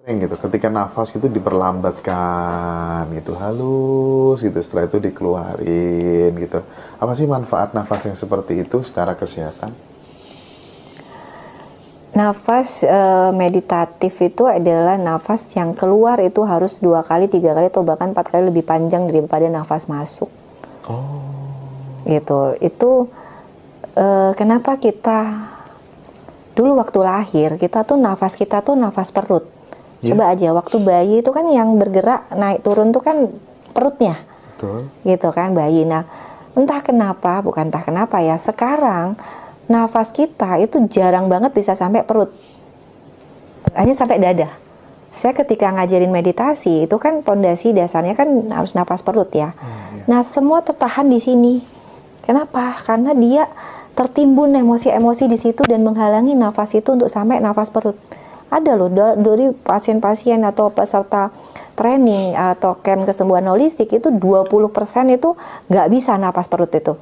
sering gitu. Ketika nafas itu diperlambatkan gitu halus gitu. Setelah itu dikeluarin gitu. Apa sih manfaat nafas yang seperti itu secara kesehatan? Nafas e, meditatif itu adalah nafas yang keluar itu harus dua kali tiga kali atau bahkan empat kali lebih panjang daripada nafas masuk. Oh. Gitu. Itu e, kenapa kita dulu waktu lahir kita tuh nafas kita tuh nafas perut Yeah. Coba aja waktu bayi itu kan yang bergerak naik turun tuh kan perutnya. Betul. Gitu kan bayi. Nah, entah kenapa, bukan entah kenapa ya, sekarang nafas kita itu jarang banget bisa sampai perut. Hanya sampai dada. Saya ketika ngajarin meditasi itu kan pondasi dasarnya kan harus nafas perut ya. Hmm, yeah. Nah, semua tertahan di sini. Kenapa? Karena dia tertimbun emosi-emosi di situ dan menghalangi nafas itu untuk sampai nafas perut ada loh dari pasien-pasien atau peserta training atau camp kesembuhan holistik itu 20% itu nggak bisa napas perut itu.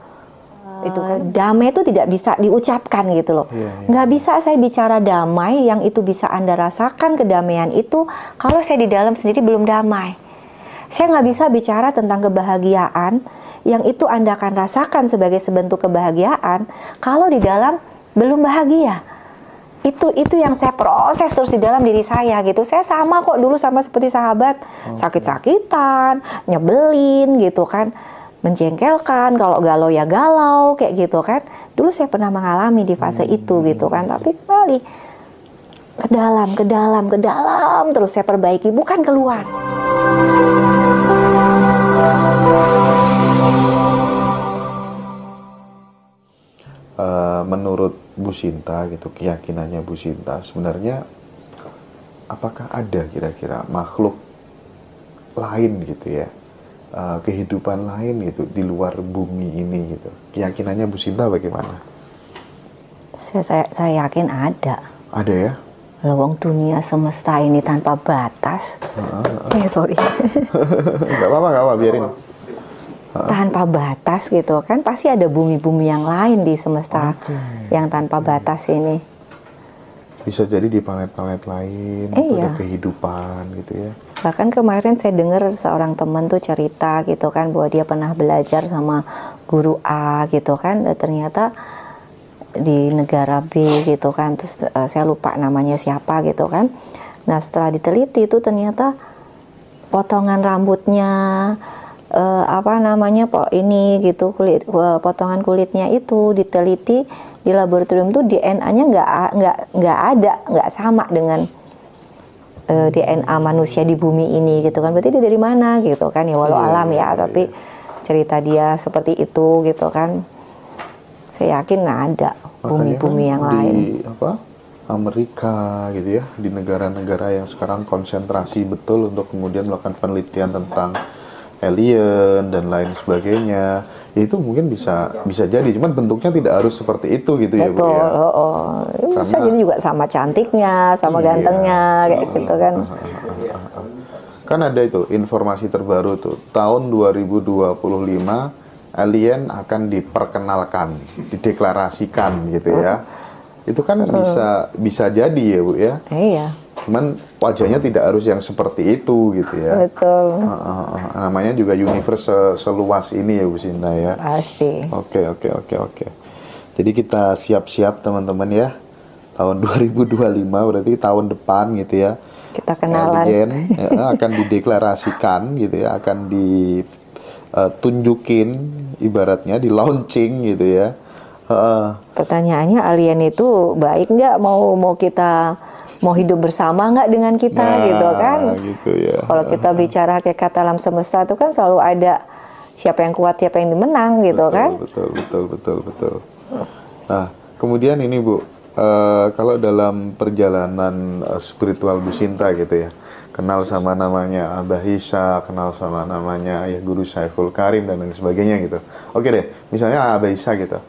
Itu kan. Damai itu tidak bisa diucapkan gitu loh. Yeah, yeah. nggak bisa saya bicara damai yang itu bisa anda rasakan kedamaian itu kalau saya di dalam sendiri belum damai. Saya nggak bisa bicara tentang kebahagiaan yang itu anda akan rasakan sebagai sebentuk kebahagiaan kalau di dalam belum bahagia itu itu yang saya proses terus di dalam diri saya gitu. Saya sama kok dulu sama seperti sahabat. Sakit-sakitan nyebelin gitu kan. Menjengkelkan kalau galau ya galau kayak gitu kan. Dulu saya pernah mengalami di fase hmm. itu gitu kan. Tapi kembali ke dalam ke dalam ke dalam. Terus saya perbaiki bukan keluar. Uh, menurut Bu Sinta gitu keyakinannya Bu Sinta sebenarnya apakah ada kira-kira makhluk lain gitu ya uh, kehidupan lain gitu di luar bumi ini gitu keyakinannya Bu Sinta bagaimana? Saya saya, saya yakin ada. Ada ya? Lawang dunia semesta ini tanpa batas. Uh, uh, uh. Eh sorry. gak apa-apa, gak apa, biarin tanpa batas gitu kan pasti ada bumi-bumi yang lain di semesta okay. yang tanpa batas ini bisa jadi di planet-planet lain eh, iya. ada kehidupan gitu ya bahkan kemarin saya dengar seorang teman tuh cerita gitu kan bahwa dia pernah belajar sama guru A gitu kan dan ternyata di negara B gitu kan terus uh, saya lupa namanya siapa gitu kan nah setelah diteliti itu ternyata potongan rambutnya uh, apa namanya po ini gitu kulit uh, potongan kulitnya itu diteliti di laboratorium tuh DNA-nya nggak nggak nggak ada nggak sama dengan uh, eh, DNA manusia di bumi ini gitu kan. Berarti dia dari mana gitu kan ya walau iya, alam ya iya, tapi iya. cerita dia seperti itu gitu kan. Saya yakin nggak ada bumi-bumi yang di, lain. apa Amerika gitu ya di negara-negara yang sekarang konsentrasi betul untuk kemudian melakukan penelitian tentang alien dan lain sebagainya ya itu mungkin bisa bisa jadi. Cuman bentuknya tidak harus seperti itu gitu Betul, ya bu ya. oh, oh. Karena, bisa jadi juga sama cantiknya sama iya, gantengnya kayak gitu kan. kan ada itu informasi terbaru tuh. Tahun 2025 alien akan diperkenalkan dideklarasikan gitu ya. Itu kan bisa bisa jadi ya bu ya. Iya cuman wajahnya tidak harus yang seperti itu gitu ya. Betul. Uh, uh, uh, namanya juga universe seluas ini ya Bu Sinta ya. Pasti. Oke okay, oke okay, oke okay, oke. Jadi kita siap-siap teman-teman ya. Tahun 2025 berarti tahun depan gitu ya. Kita kenalan. Alien, ya, akan dideklarasikan gitu ya. Akan ditunjukin uh, ibaratnya di launching gitu ya. Uh, pertanyaannya alien itu baik nggak? Mau mau kita mau hidup bersama nggak dengan kita nah, gitu kan gitu ya. kalau kita bicara hakikat alam semesta itu kan selalu ada siapa yang kuat siapa yang dimenang gitu betul, kan betul betul betul betul nah kemudian ini bu uh, kalau dalam perjalanan uh, spiritual Bu Sinta gitu ya kenal sama namanya Abah Isa, kenal sama namanya Ayah Guru Saiful Karim dan lain sebagainya gitu. Oke deh, misalnya Abah Isa gitu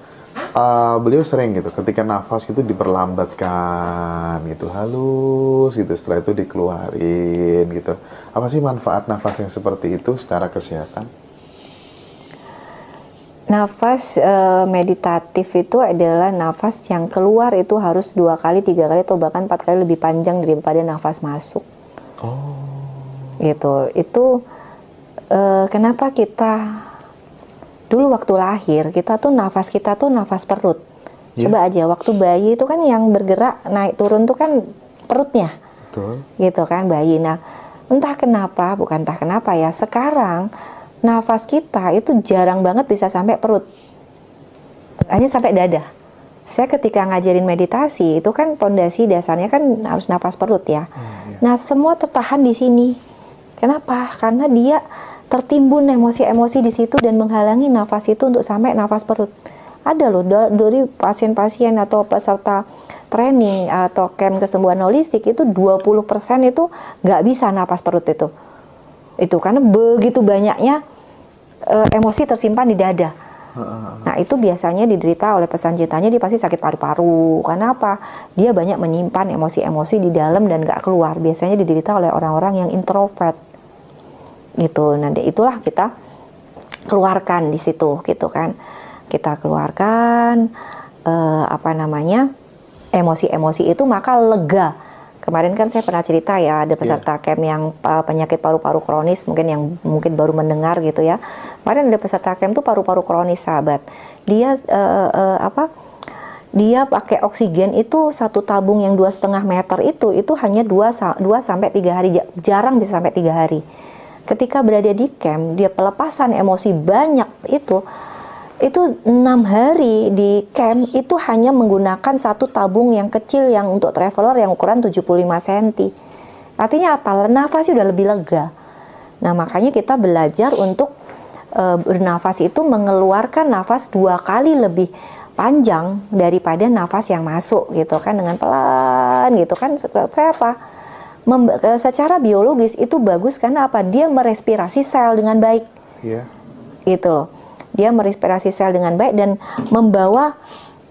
uh, beliau sering gitu ketika nafas itu diperlambatkan gitu halus gitu setelah itu dikeluarin gitu apa sih manfaat nafas yang seperti itu secara kesehatan nafas e, meditatif itu adalah nafas yang keluar itu harus dua kali tiga kali atau bahkan empat kali lebih panjang daripada nafas masuk Oh. Gitu. Itu eh, kenapa kita dulu waktu lahir kita tuh nafas kita tuh nafas perut. Iya. Coba aja waktu bayi itu kan yang bergerak naik turun tuh kan perutnya. Betul. gitu kan bayi. Nah, entah kenapa, bukan entah kenapa ya, sekarang nafas kita itu jarang banget bisa sampai perut. Hanya sampai dada. Saya ketika ngajarin meditasi, itu kan pondasi dasarnya kan harus nafas perut ya. iya. Nah, semua tertahan di sini. Kenapa? Karena dia tertimbun emosi-emosi di situ dan menghalangi nafas itu untuk sampai nafas perut. Ada loh da- dari pasien-pasien atau peserta training atau camp kesembuhan holistik itu 20% itu nggak bisa nafas perut itu. Itu karena begitu banyaknya eh, emosi tersimpan di dada. Nah itu biasanya diderita oleh pesan cintanya dia pasti sakit paru-paru. Karena apa? Dia banyak menyimpan emosi-emosi di dalam dan nggak keluar. Biasanya diderita oleh orang-orang yang introvert. Gitu. Nanti itulah kita keluarkan di situ, gitu kan? Kita keluarkan eh, apa namanya emosi-emosi itu maka lega. Kemarin kan saya pernah cerita ya ada peserta camp yang uh, penyakit paru-paru kronis mungkin yang mungkin baru mendengar gitu ya. Kemarin ada peserta camp tuh paru-paru kronis sahabat. Dia uh, uh, apa? Dia pakai oksigen itu satu tabung yang dua setengah meter itu itu hanya dua dua sampai tiga hari ja- jarang bisa sampai tiga hari. Ketika berada di camp dia pelepasan emosi banyak itu itu enam hari di camp itu hanya menggunakan satu tabung yang kecil yang untuk traveler yang ukuran 75 cm. Artinya apa? Nafasnya udah lebih lega. Nah makanya kita belajar untuk e, bernafas itu mengeluarkan nafas dua kali lebih panjang daripada nafas yang masuk gitu kan dengan pelan gitu kan supaya apa? Mem- e, secara biologis itu bagus karena apa? Dia merespirasi sel dengan baik Iya. gitu loh. Dia merespirasi sel dengan baik dan membawa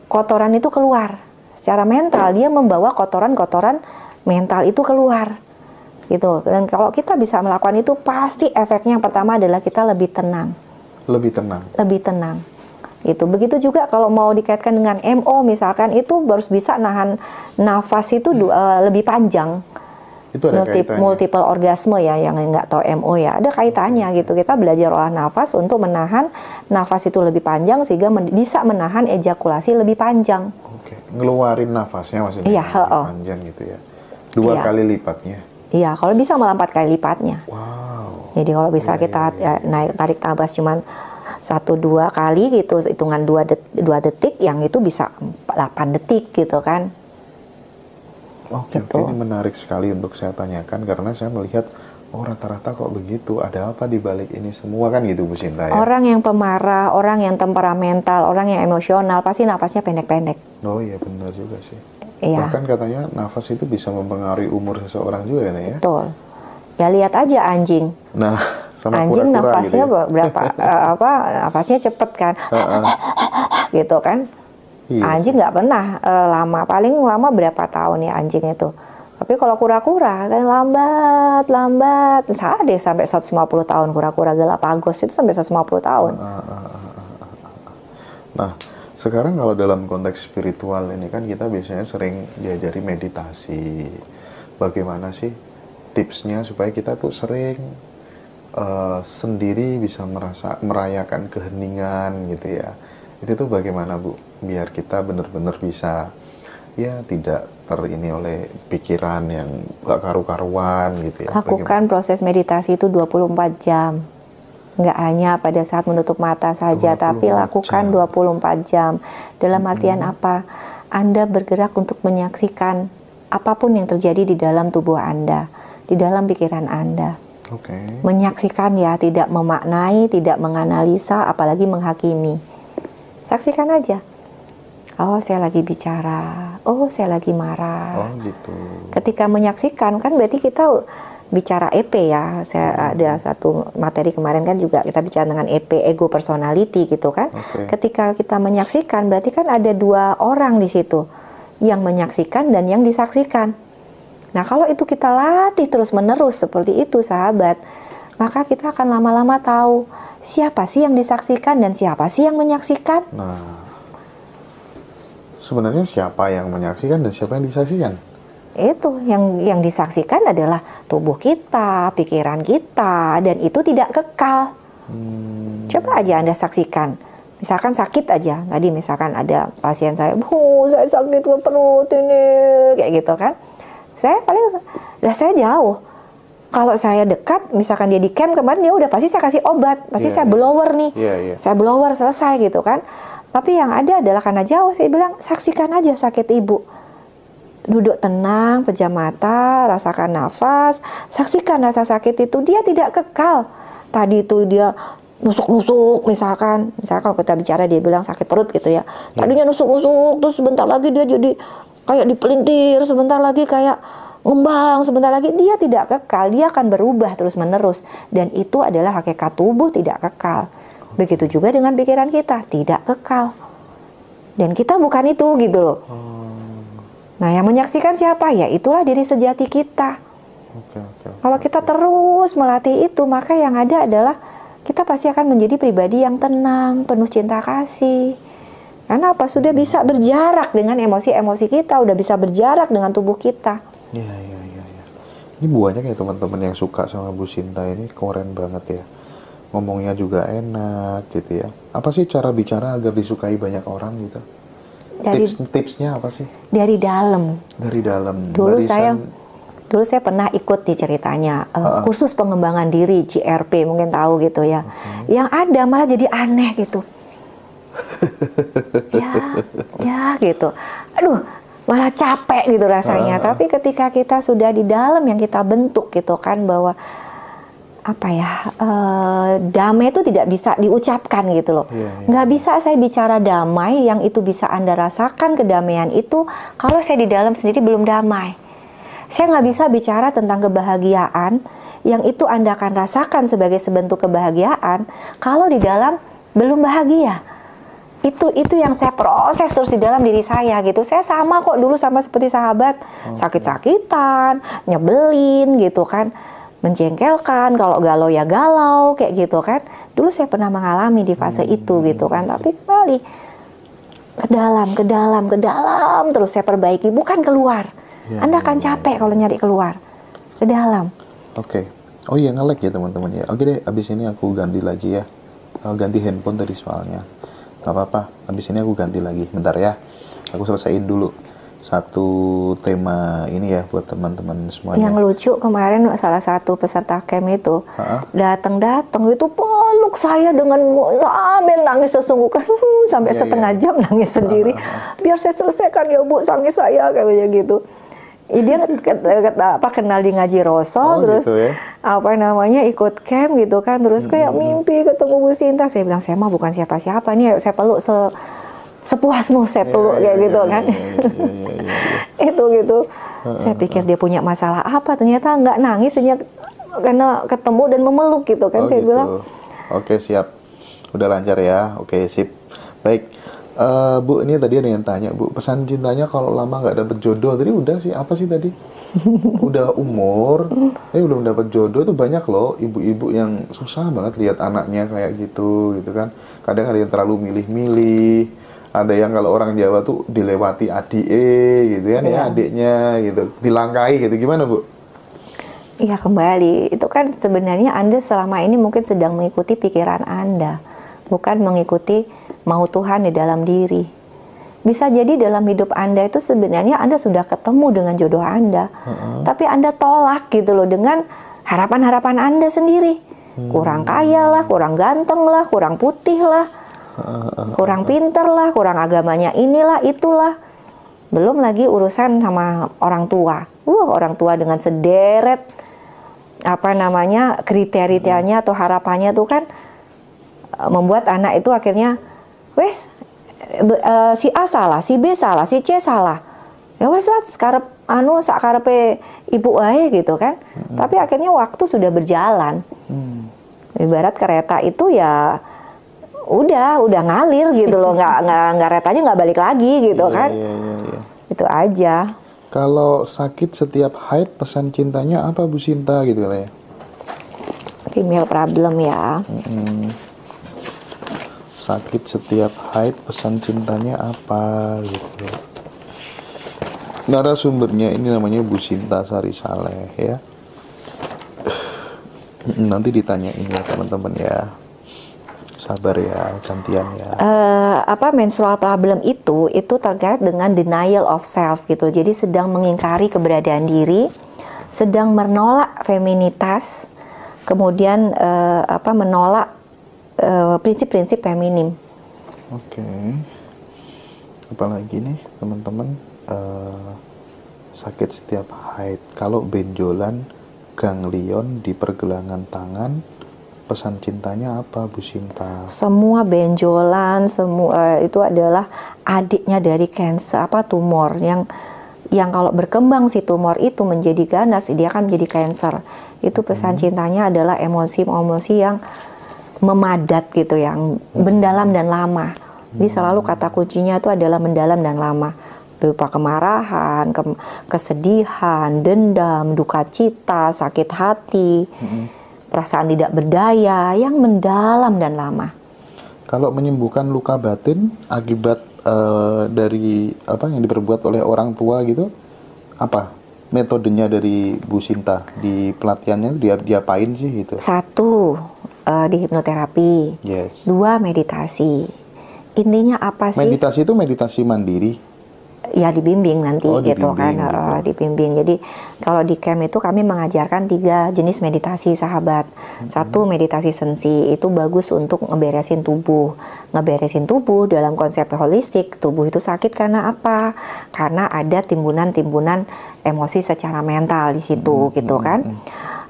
kotoran itu keluar. Secara mental dia membawa kotoran-kotoran mental itu keluar. Gitu. Dan kalau kita bisa melakukan itu pasti efeknya yang pertama adalah kita lebih tenang, Lebih tenang. lebih tenang. Gitu. Begitu juga kalau mau dikaitkan dengan MO misalkan itu harus bisa nahan nafas itu eh, lebih panjang Itu ada multi, kaitannya. multiple orgasme ya yang nggak tahu MO ya ada kaitannya gitu kita belajar olah nafas untuk menahan nafas itu lebih panjang sehingga men- bisa menahan ejakulasi lebih panjang Oke. Ngeluarin nafasnya maksudnya. Iya, lebih heeh. Panjang gitu ya. Dua Iya. kali lipatnya. iya kalau bisa malah empat kali lipatnya Wow. jadi kalau bisa Iya, kita iya, ya, naik tarik nafas cuman satu dua kali gitu hitungan dua detik, dua detik yang itu bisa 8 detik gitu kan Oke, Gitu. ini menarik sekali untuk saya tanyakan karena saya melihat oh rata-rata kok begitu, ada apa di balik ini semua kan gitu Bu Sinta ya. orang yang pemarah orang yang temperamental orang yang emosional pasti nafasnya pendek-pendek Oh iya benar juga sih. Iya. Bahkan katanya nafas itu bisa mempengaruhi umur seseorang juga kan ya. betul ya lihat aja anjing Nah, sama anjing kura-kura nafasnya gitu ya. berapa eh, apa nafasnya cepet kan gitu kan Iya. anjing nggak pernah eh, lama paling lama berapa tahun ya anjing itu tapi kalau kura-kura kan lambat lambat saya deh sampai 150 tahun kura-kura Galapagos itu sampai 150 tahun Nah, sekarang kalau dalam konteks spiritual ini kan kita biasanya sering diajari meditasi. Bagaimana sih tipsnya supaya kita tuh sering eh, sendiri bisa merasa merayakan keheningan gitu ya. Itu tuh bagaimana Bu? Biar kita benar-benar bisa ya tidak terini oleh pikiran yang gak karu-karuan gitu ya. lakukan proses meditasi itu 24 jam. Nggak hanya pada saat menutup mata saja 24 tapi lakukan jam. 24 jam. Dalam artian apa? Anda bergerak untuk menyaksikan apa pun yang terjadi di dalam tubuh Anda di dalam pikiran Anda. Oke. menyaksikan ya tidak memaknai tidak menganalisa apalagi menghakimi. Saksikan aja oh saya lagi bicara oh saya lagi marah Oh gitu. ketika menyaksikan kan berarti kita bicara EP ya. Saya ada satu materi kemarin kan juga kita bicara dengan EP ego personality gitu kan. Oke. Ketika kita menyaksikan berarti kan ada dua orang di situ yang menyaksikan dan yang disaksikan. Nah, kalau itu kita latih terus-menerus seperti itu, sahabat, maka kita akan lama-lama tahu siapa sih yang disaksikan dan siapa sih yang menyaksikan. Nah, sebenarnya siapa yang menyaksikan dan siapa yang disaksikan? itu yang yang disaksikan adalah tubuh kita, pikiran kita, dan itu tidak kekal. Hmm. Coba aja anda saksikan, misalkan sakit aja. Tadi misalkan ada pasien saya, bu saya sakit ke perut ini, kayak gitu kan. Saya paling, lah saya jauh. Kalau saya dekat, misalkan dia di camp kemarin, dia udah pasti saya kasih obat, pasti yeah, saya yeah. blower nih, yeah, yeah. saya blower selesai gitu kan. Tapi yang ada adalah karena jauh, saya bilang saksikan aja sakit ibu duduk tenang, pejam mata, rasakan nafas, saksikan rasa sakit itu dia tidak kekal. Tadi itu dia nusuk-nusuk misalkan, misalkan kalau kita bicara dia bilang sakit perut gitu ya. ya. Tadinya nusuk-nusuk, terus sebentar lagi dia jadi kayak dipelintir, sebentar lagi kayak ngembang, sebentar lagi dia tidak kekal, dia akan berubah terus-menerus dan itu adalah hakikat tubuh tidak kekal. Begitu juga dengan pikiran kita, tidak kekal. Dan kita bukan itu gitu loh. Oh Nah, yang menyaksikan siapa? Ya itulah diri sejati kita. Okay, okay, Kalau kita terus melatih itu, maka yang ada adalah kita pasti akan menjadi pribadi yang tenang, penuh cinta kasih. Karena apa? Sudah bisa berjarak dengan emosi-emosi kita, udah bisa berjarak dengan tubuh kita. Iya, iya, iya. Ya. Ini banyak ya teman-teman yang suka sama Bu Sinta ini keren banget ya. Ngomongnya juga enak gitu ya. Apa sih cara bicara agar disukai banyak orang gitu? dari tips tipsnya apa sih dari dalam dari dalam dulu barisan... saya dulu saya pernah ikut di ceritanya uh, uh -uh. kursus pengembangan diri GRP mungkin tahu gitu ya okay. yang ada malah jadi aneh gitu ya ya gitu aduh malah capek gitu rasanya uh. tapi ketika kita sudah di dalam yang kita bentuk gitu kan bahwa apa ya uh, damai itu tidak bisa diucapkan gitu loh. Yeah, yeah. nggak bisa saya bicara damai yang itu bisa anda rasakan kedamaian itu kalau saya di dalam sendiri belum damai. Saya nggak bisa bicara tentang kebahagiaan yang itu anda akan rasakan sebagai sebentuk kebahagiaan kalau di dalam belum bahagia. Itu itu yang saya proses terus di dalam diri saya gitu. Saya sama kok dulu sama seperti sahabat. Okay. sakit-sakitan nyebelin gitu kan menjengkelkan, kalau galau ya galau, kayak gitu kan. Dulu saya pernah mengalami di fase hmm. itu gitu kan, tapi kembali ke dalam, ke dalam, ke dalam, terus saya perbaiki, bukan keluar. Ya, Anda akan ya, capek ya. kalau nyari keluar, ke dalam. Oke. Okay. Oh iya ngelek ya teman-teman ya. Oke deh, abis ini aku ganti lagi ya. Aku ganti handphone tadi soalnya. Gak apa-apa, abis ini aku ganti lagi. Bentar ya, aku selesaiin dulu satu tema ini ya buat teman-teman semuanya. Yang lucu kemarin salah satu peserta camp itu datang-datang itu peluk saya dengan sambil nangis sesungguhkan sampai yeah, setengah yeah. jam nangis sendiri. Biar saya selesaikan ya Bu sangi saya katanya gitu. dia apa kenal di ngaji Rosso oh, terus gitu ya? apa namanya ikut camp gitu kan terus kayak hmm. mimpi ketemu Bu Sinta saya bilang saya mah bukan siapa-siapa nih saya peluk se sepuasmu saya peluk yeah, kayak yeah, gitu yeah, kan. yeah, itu gitu. Uh, saya pikir dia punya masalah apa ternyata nggak nangis hanya karena ketemu dan memeluk gitu kan oh, saya gitu. bilang. Oke siap. Udah lancar ya. Oke sip. Baik. Uh, bu ini tadi ada yang tanya bu pesan cintanya kalau lama nggak dapet jodoh tadi udah sih. Apa sih tadi? Udah umur eh belum dapet jodoh tuh banyak loh. Ibu-ibu yang susah banget lihat anaknya kayak gitu gitu kan. Kadang ada yang terlalu milih-milih ada yang kalau orang Jawa tuh dilewati adike gitu kan ya, ya adiknya gitu dilangkai gitu gimana bu? Iya kembali itu kan sebenarnya anda selama ini mungkin sedang mengikuti pikiran anda bukan mengikuti mau Tuhan di dalam diri. Bisa jadi dalam hidup anda itu sebenarnya anda sudah ketemu dengan jodoh anda, uh -huh. tapi anda tolak gitu loh dengan harapan-harapan anda sendiri. Hmm. Kurang kaya lah, kurang ganteng lah, kurang putih lah, kurang pinter lah, kurang agamanya inilah itulah. Belum lagi urusan sama orang tua. Wah, orang tua dengan sederet apa namanya kriterianya atau harapannya tuh kan eh, membuat anak itu akhirnya wes uh, si A salah, si B salah, si C salah. Ya wes lah sekarang anu sakarepe ibu ae gitu kan. Hmm. Tapi akhirnya waktu sudah berjalan. Hmm. Ibarat kereta itu ya udah udah ngalir gitu loh nggak nggak nggak retanya nggak balik lagi gitu yeah, kan yeah, yeah, yeah. itu aja kalau sakit setiap haid pesan cintanya apa Bu Sinta gitu katanya female problem ya hmm. sakit setiap haid pesan cintanya apa gitu narasumbernya ini namanya Bu Sinta Sari Saleh ya. Nanti ditanyain ya teman-teman ya. Sabar ya, gantian ya. Uh, apa menstrual problem itu itu terkait dengan denial of self gitu. Jadi sedang mengingkari keberadaan diri, sedang menolak feminitas, kemudian uh, apa menolak eh, prinsip-prinsip uh, feminim. Oke. Okay. Apalagi nih teman-teman uh, sakit setiap haid. Kalau benjolan ganglion di pergelangan tangan pesan cintanya apa Bu Sinta? Semua benjolan, semua itu adalah adiknya dari cancer apa tumor yang yang kalau berkembang si tumor itu menjadi ganas dia akan menjadi cancer. Itu pesan hmm. cintanya adalah emosi-emosi yang memadat gitu yang hmm. mendalam dan lama. Jadi selalu kata kuncinya itu adalah mendalam dan lama berupa kemarahan, ke kesedihan, dendam, duka cita, sakit hati. Hmm perasaan tidak berdaya yang mendalam dan lama. Kalau menyembuhkan luka batin akibat uh, dari apa yang diperbuat oleh orang tua gitu, apa metodenya dari Bu Sinta di pelatihannya dia diapain sih itu? Satu uh, di hipnoterapi, yes. dua meditasi. Intinya apa sih? Meditasi itu meditasi mandiri ya dibimbing nanti oh, gitu kan gitu. Uh, dibimbing jadi kalau di camp itu kami mengajarkan tiga jenis meditasi sahabat hmm. satu meditasi sensi itu bagus untuk ngeberesin tubuh ngeberesin tubuh dalam konsep holistik tubuh itu sakit karena apa karena ada timbunan-timbunan emosi secara mental di situ hmm. gitu kan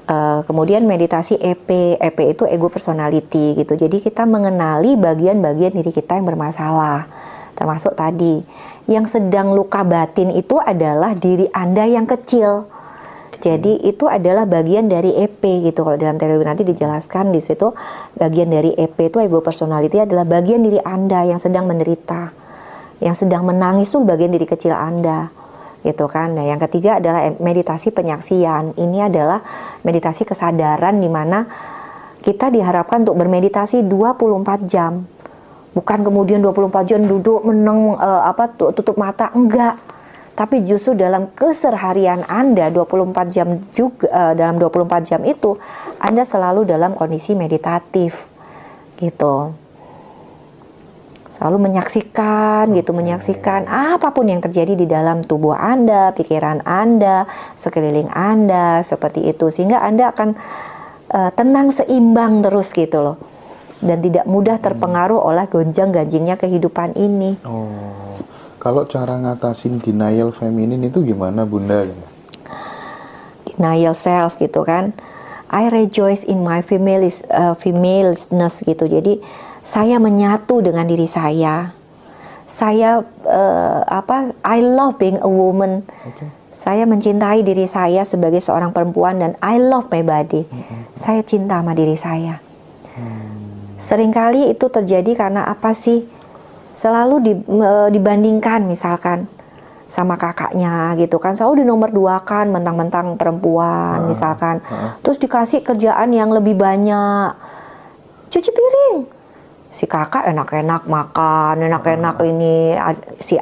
Uh, kemudian meditasi EP, EP itu ego personality gitu. Jadi kita mengenali bagian-bagian diri kita yang bermasalah termasuk tadi yang sedang luka batin itu adalah diri Anda yang kecil. Jadi itu adalah bagian dari EP gitu kalau dalam teori nanti dijelaskan di situ bagian dari EP itu ego personality adalah bagian diri Anda yang sedang menderita, yang sedang menangis itu bagian diri kecil Anda gitu kan. Nah, yang ketiga adalah meditasi penyaksian. Ini adalah meditasi kesadaran di mana kita diharapkan untuk bermeditasi 24 jam bukan kemudian 24 jam duduk meneng uh, apa tutup mata enggak. Tapi justru dalam keseharian Anda 24 jam juga uh, dalam 24 jam itu Anda selalu dalam kondisi meditatif gitu. Selalu menyaksikan gitu menyaksikan apa pun yang terjadi di dalam tubuh Anda pikiran Anda sekeliling Anda seperti itu. Sehingga Anda akan uh, tenang seimbang terus gitu loh dan tidak mudah terpengaruh oleh gonjang-ganjingnya kehidupan ini. Oh, kalau cara ngatasin denial feminin itu gimana, Bunda? Denial self gitu kan. I rejoice in my femalis, uh, femaleness gitu. Jadi saya menyatu dengan diri saya. Saya uh, apa? I love being a woman. Okay. Saya mencintai diri saya sebagai seorang perempuan dan I love my body. Mm -hmm. Saya cinta sama diri saya. Hmm Seringkali itu terjadi karena apa sih? Selalu di, dibandingkan misalkan sama kakaknya gitu kan selalu di nomor dua kan mentang-mentang perempuan uh, misalkan uh. terus dikasih kerjaan yang lebih banyak cuci piring si kakak enak-enak makan, enak-enak ini si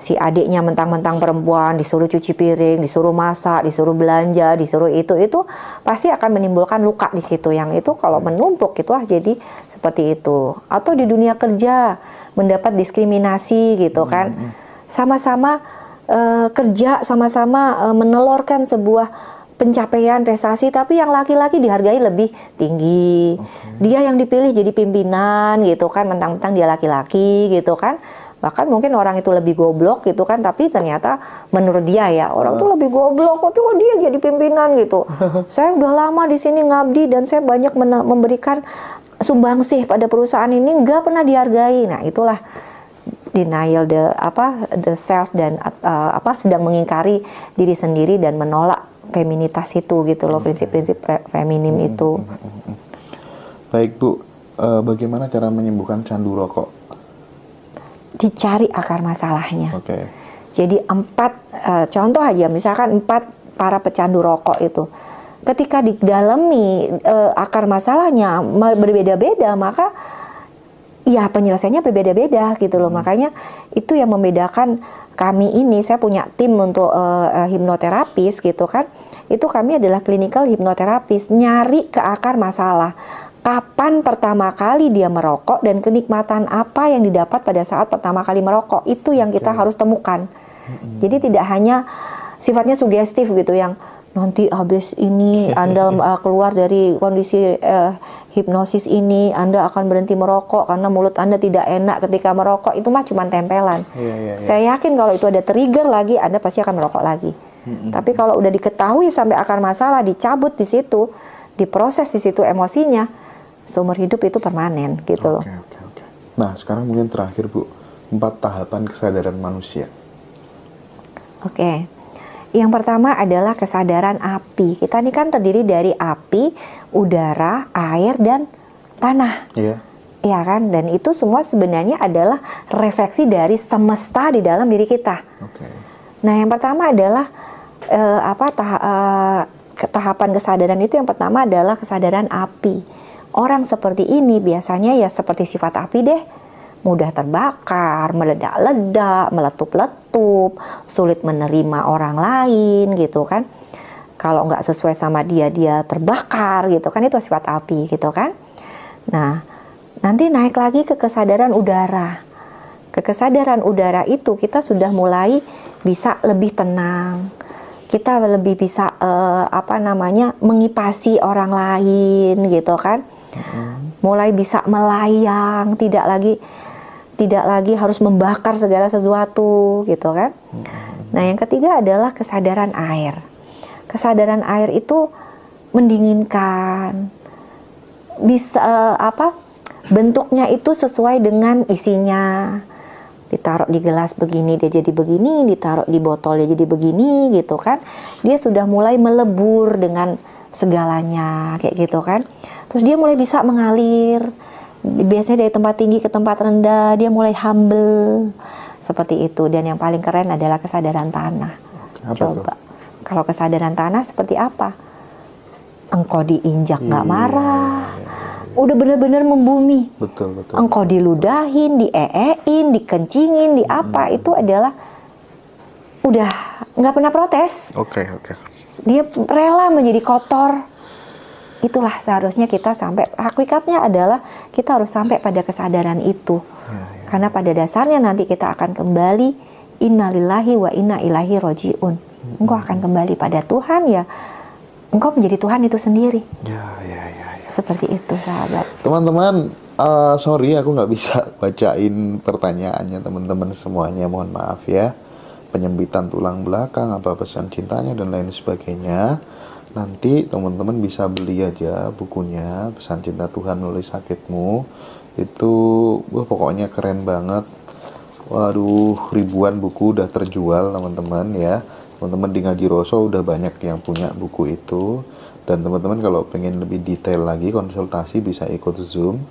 si adiknya mentang-mentang perempuan disuruh cuci piring, disuruh masak, disuruh belanja, disuruh itu itu pasti akan menimbulkan luka di situ. Yang itu kalau menumpuk itulah jadi seperti itu. Atau di dunia kerja mendapat diskriminasi gitu kan. Hmm, hmm. Sama-sama uh, kerja, sama-sama uh, menelorkan sebuah pencapaian prestasi tapi yang laki-laki dihargai lebih tinggi. Okay. Dia yang dipilih jadi pimpinan gitu kan mentang-mentang dia laki-laki gitu kan. Bahkan mungkin orang itu lebih goblok gitu kan tapi ternyata menurut dia ya orang uh. tuh lebih goblok tapi kok dia jadi pimpinan gitu. saya udah lama di sini ngabdi dan saya banyak memberikan sumbangsih pada perusahaan ini nggak pernah dihargai. Nah, itulah denial the apa the self dan uh, apa sedang mengingkari diri sendiri dan menolak feminitas itu gitu loh prinsip-prinsip feminim hmm, itu. Hmm, hmm, Baik Bu, uh, bagaimana cara menyembuhkan candu rokok? Dicari akar masalahnya. Oke. Okay. Jadi empat uh, contoh aja misalkan empat para pecandu rokok itu ketika didalami uh, akar masalahnya berbeda-beda maka Iya penyelesaiannya berbeda-beda gitu loh. Hmm. Makanya itu yang membedakan kami ini. Saya punya tim untuk uh, hipnoterapis gitu kan. Itu kami adalah clinical hipnoterapis. Nyari ke akar masalah. Kapan pertama kali dia merokok dan kenikmatan apa yang didapat pada saat pertama kali merokok itu yang kita okay. harus temukan. Hmm. Jadi tidak hanya sifatnya sugestif gitu yang nanti habis ini Anda uh, keluar dari kondisi uh, hipnosis ini Anda akan berhenti merokok karena mulut Anda tidak enak ketika merokok itu mah cuma tempelan. Yeah, yeah, yeah. Saya yakin kalau itu ada trigger lagi Anda pasti akan merokok lagi. Tapi kalau udah diketahui sampai akar masalah dicabut di situ, diproses di situ emosinya, seumur hidup itu permanen gitu loh. Okay, okay, okay. Nah sekarang mungkin terakhir Bu, empat tahapan kesadaran manusia. Oke. Okay yang pertama adalah kesadaran api. Kita ini kan terdiri dari api, udara, air, dan tanah. Iya. Iya kan? Dan itu semua sebenarnya adalah refleksi dari semesta di dalam diri kita. Okay. Nah, yang pertama adalah uh, apa tah uh, tahapan kesadaran itu yang pertama adalah kesadaran api. Orang seperti ini biasanya ya seperti sifat api deh mudah terbakar, meledak-ledak, meletup-letup, sulit menerima orang lain gitu kan. Kalau nggak sesuai sama dia, dia terbakar gitu kan, itu sifat api gitu kan. Nah, nanti naik lagi ke kesadaran udara. Ke kesadaran udara itu kita sudah mulai bisa lebih tenang. Kita lebih bisa uh, apa namanya mengipasi orang lain gitu kan. Mulai bisa melayang, tidak lagi tidak lagi harus membakar segala sesuatu gitu kan. Nah, yang ketiga adalah kesadaran air. Kesadaran air itu mendinginkan. Bisa uh, apa? Bentuknya itu sesuai dengan isinya. Ditaruh di gelas begini dia jadi begini, ditaruh di botol dia jadi begini gitu kan. Dia sudah mulai melebur dengan segalanya kayak gitu kan. Terus dia mulai bisa mengalir biasanya dari tempat tinggi ke tempat rendah dia mulai humble. Seperti itu. Dan yang paling keren adalah kesadaran tanah. Apa coba. Itu? kalau kesadaran tanah seperti apa? Engkau diinjak nggak iya, marah. Udah benar-benar membumi. Betul betul. Engkau diludahin dieein dikencingin di apa. Hmm. itu adalah udah nggak pernah protes. Oke okay, oke. Okay. dia rela menjadi kotor itulah seharusnya kita sampai hakikatnya adalah kita harus sampai pada kesadaran itu. Ya, ya. karena pada dasarnya nanti kita akan kembali innalillahi wa inna ilahi rojiun. Hmm. engkau akan kembali pada Tuhan ya engkau menjadi Tuhan itu sendiri. Ya, ya, ya, ya. seperti itu sahabat. Teman-teman uh, sorry aku nggak bisa bacain pertanyaannya teman-teman semuanya. Mohon maaf ya. Penyempitan tulang belakang apa pesan cintanya dan lain sebagainya nanti teman-teman bisa beli aja bukunya pesan cinta Tuhan melalui sakitmu. Itu wah pokoknya keren banget. Waduh ribuan buku udah terjual teman-teman ya. Teman-teman di Ngaji Roso udah banyak yang punya buku itu. Dan teman-teman kalau pengen lebih detail lagi konsultasi bisa ikut zoom.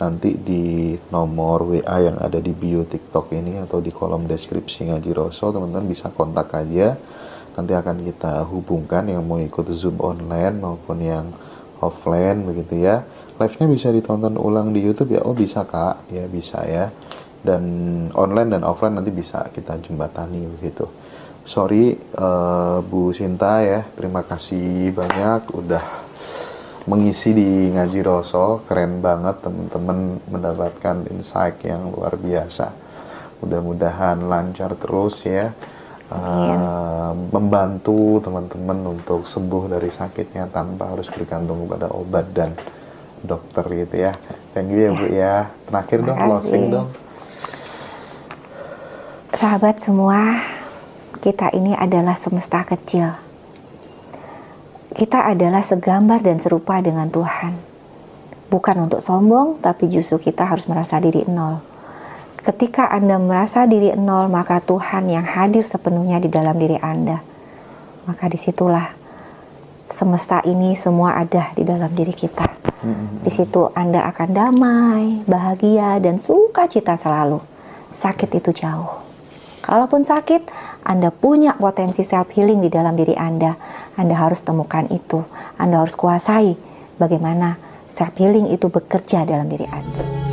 Nanti di nomor WA yang ada di bio TikTok ini atau di kolom deskripsi Ngaji Roso teman-teman bisa kontak aja nanti akan kita hubungkan yang mau ikut Zoom online maupun yang offline begitu ya. Live-nya bisa ditonton ulang di YouTube ya. Oh, bisa Kak. Ya, bisa ya. Dan online dan offline nanti bisa kita jembatani begitu. Sorry uh, Bu Sinta ya. Terima kasih banyak udah mengisi di ngaji Roso. Keren banget teman-teman mendapatkan insight yang luar biasa. Mudah-mudahan lancar terus ya uh, membantu teman-teman untuk sembuh dari sakitnya tanpa harus bergantung kepada obat dan dokter gitu ya. Thank you ya Bu ya. Terakhir dong closing dong. Sahabat semua, kita ini adalah semesta kecil. Kita adalah segambar dan serupa dengan Tuhan. Bukan untuk sombong, tapi justru kita harus merasa diri nol Ketika Anda merasa diri nol, maka Tuhan yang hadir sepenuhnya di dalam diri Anda. Maka di situlah semesta ini semua ada di dalam diri kita. Di situ Anda akan damai, bahagia, dan sukacita selalu. Sakit itu jauh. Kalaupun sakit, Anda punya potensi self healing di dalam diri Anda. Anda harus temukan itu. Anda harus kuasai bagaimana self healing itu bekerja dalam diri Anda.